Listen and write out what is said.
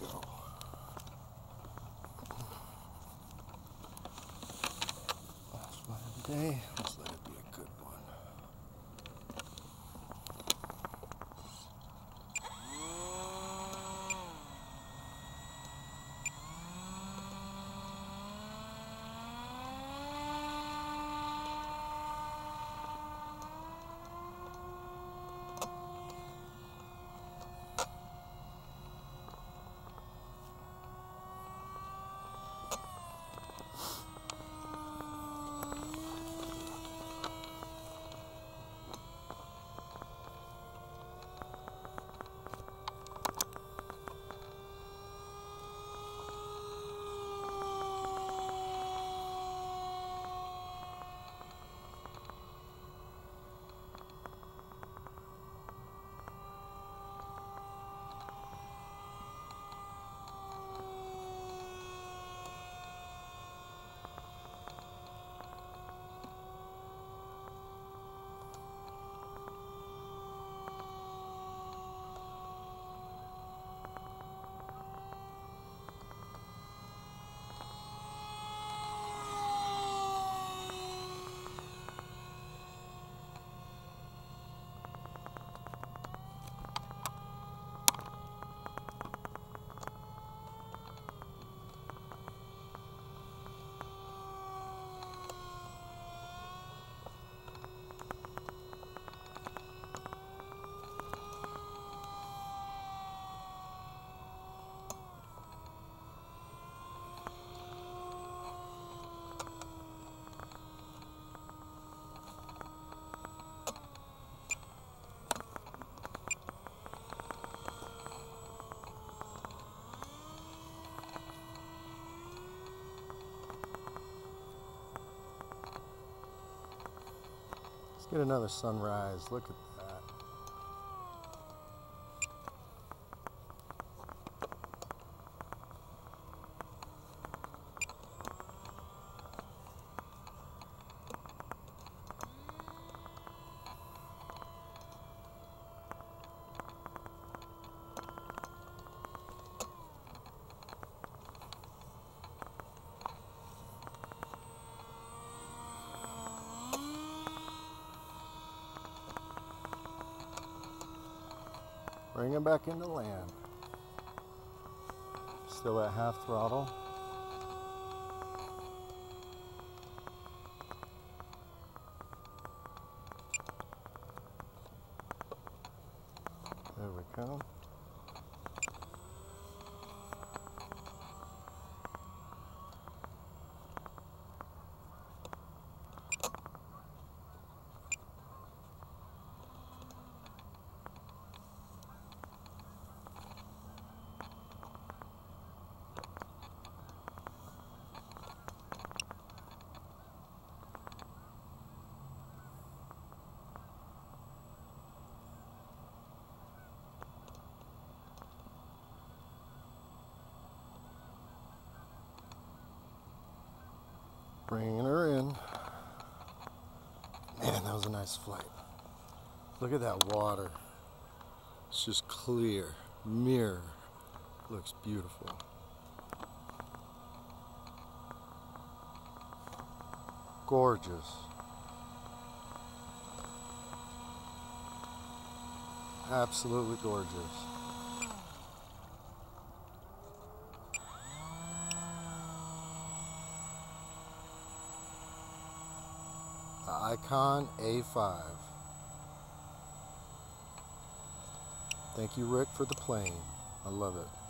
go. Last one of the day. Let's get another sunrise. Look at that. Bring him back into land. Still at half throttle. There we go. Bringing her in. Man, that was a nice flight. Look at that water. It's just clear. Mirror. Looks beautiful. Gorgeous. Absolutely gorgeous. The Icon A5. Thank you, Rick, for the plane. I love it.